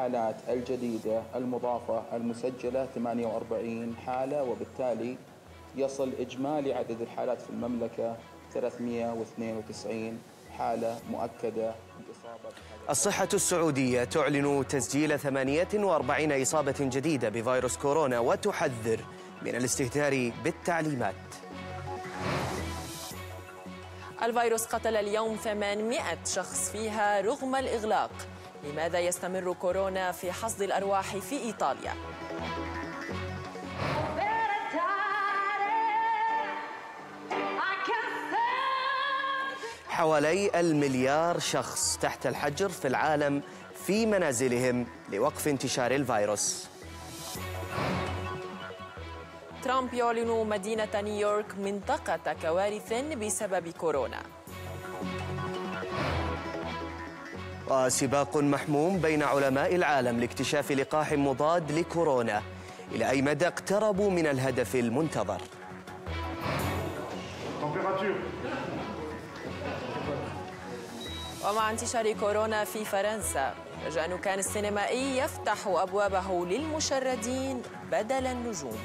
الحالات الجديدة المضافة المسجلة 48 حالة وبالتالي يصل إجمالي عدد الحالات في المملكة 392 حالة مؤكدة الصحة السعودية تعلن تسجيل 48 إصابة جديدة بفيروس كورونا وتحذر من الاستهتار بالتعليمات. الفيروس قتل اليوم 800 شخص فيها رغم الإغلاق. لماذا يستمر كورونا في حصد الأرواح في إيطاليا؟ حوالي المليار شخص تحت الحجر في العالم في منازلهم لوقف انتشار الفيروس ترامب يعلن مدينة نيويورك منطقة كوارث بسبب كورونا وسباق محموم بين علماء العالم لاكتشاف لقاح مضاد لكورونا. إلى أي مدى اقتربوا من الهدف المنتظر؟ ومع انتشار كورونا في فرنسا رجاء كان السينمائي يفتح أبوابه للمشردين بدل النجوم.